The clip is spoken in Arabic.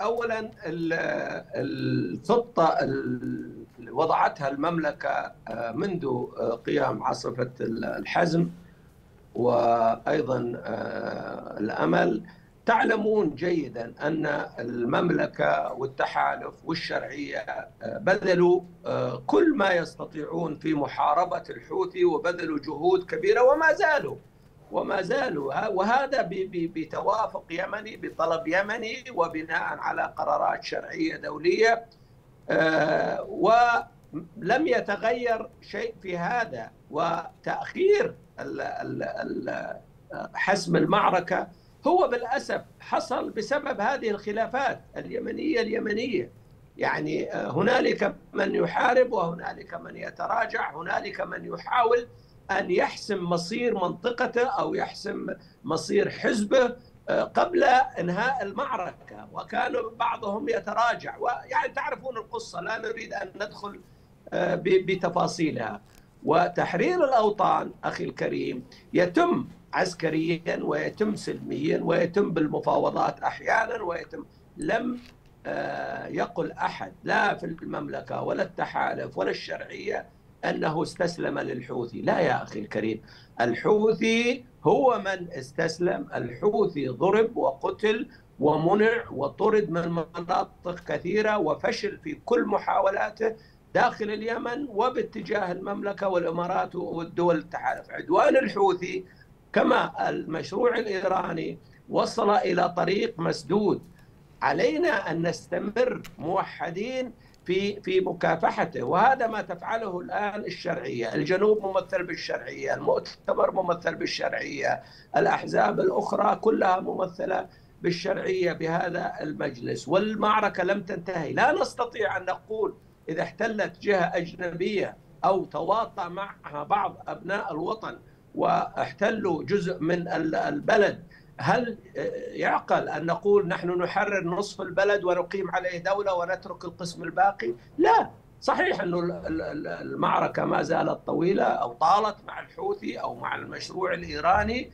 اولا الخطة اللي وضعتها المملكة منذ قيام عاصفه الحزم وأيضا الأمل تعلمون جيدا أن المملكة والتحالف والشرعية بذلوا كل ما يستطيعون في محاربة الحوثي وبذلوا جهود كبيرة وما زالوا. وما زالوا. وهذا بتوافق يمني بطلب يمني وبناء على قرارات شرعية دولية. ولم يتغير شيء في هذا. وتأخير حسم المعركة هو بالأسف حصل بسبب هذه الخلافات اليمنية اليمنية. يعني هنالك من يحارب وهنالك من يتراجع هنالك من يحاول أن يحسم مصير منطقته أو يحسم مصير حزبه قبل إنهاء المعركة. وكان بعضهم يتراجع. ويعني تعرفون القصة لا نريد أن ندخل بتفاصيلها. وتحرير الأوطان أخي الكريم يتم عسكريا ويتم سلميا ويتم بالمفاوضات أحيانا ويتم. لم يقل أحد لا في المملكة ولا التحالف ولا الشرعية. أنه استسلم للحوثي، لا يا أخي الكريم، الحوثي هو من استسلم، الحوثي ضرب وقتل ومنع وطرد من مناطق كثيرة وفشل في كل محاولاته داخل اليمن وباتجاه المملكة والإمارات والدول التحالف، عدوان الحوثي كما المشروع الإيراني وصل إلى طريق مسدود. علينا أن نستمر موحدين في في مكافحته. وهذا ما تفعله الآن الشرعية، الجنوب ممثل بالشرعية، المؤتمر ممثل بالشرعية، الأحزاب الأخرى كلها ممثلة بالشرعية بهذا المجلس، والمعركة لم تنتهي، لا نستطيع أن نقول إذا احتلت جهة أجنبية أو تواطأ معها بعض أبناء الوطن واحتلوا جزء من البلد هل يعقل أن نقول نحن نحرر نصف البلد ونقيم عليه دولة ونترك القسم الباقي؟ لا، صحيح أنه المعركة ما زالت طويلة أو طالت مع الحوثي أو مع المشروع الإيراني